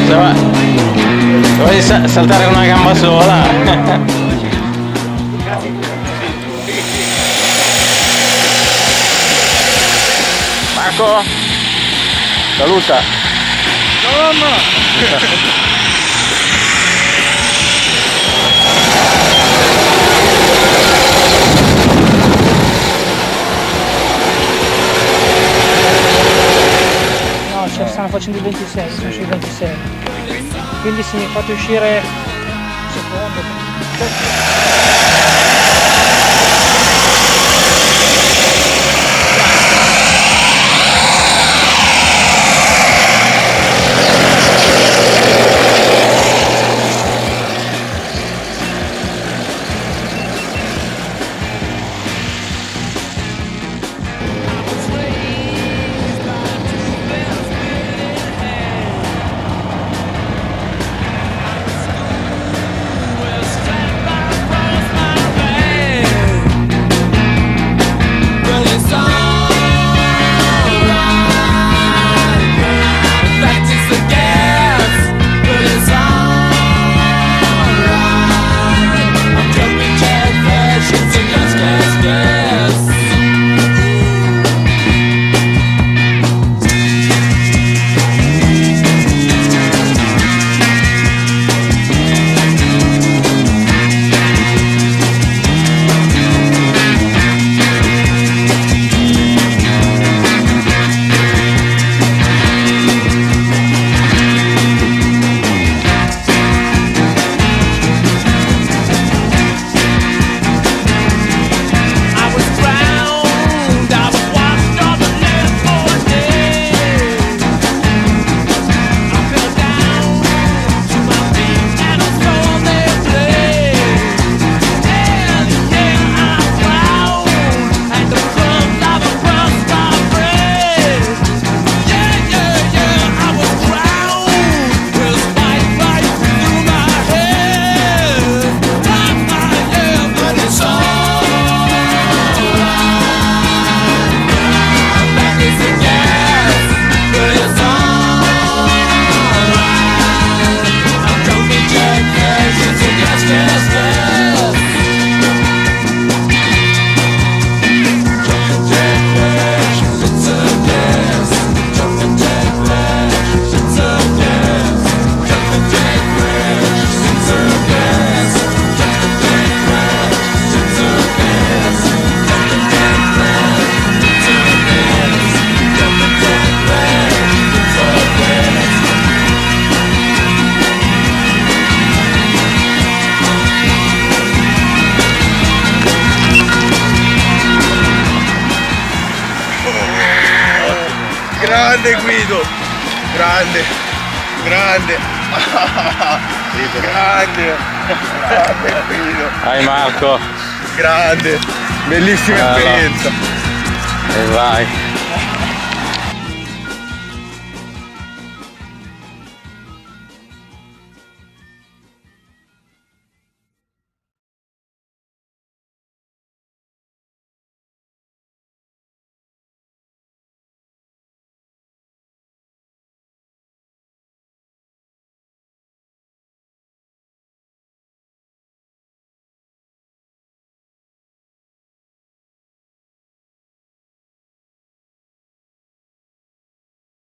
Insomma, vuoi sa saltare con una gamba sola? Marco, saluta. Ciao facendo il 26, sono sui 26. Quindi se mi fate uscire secondo. Grande Guido! Grande! Grande! Grande! Grande Guido! Vai Marco, Grande! Bellissima Bello. esperienza! e vai.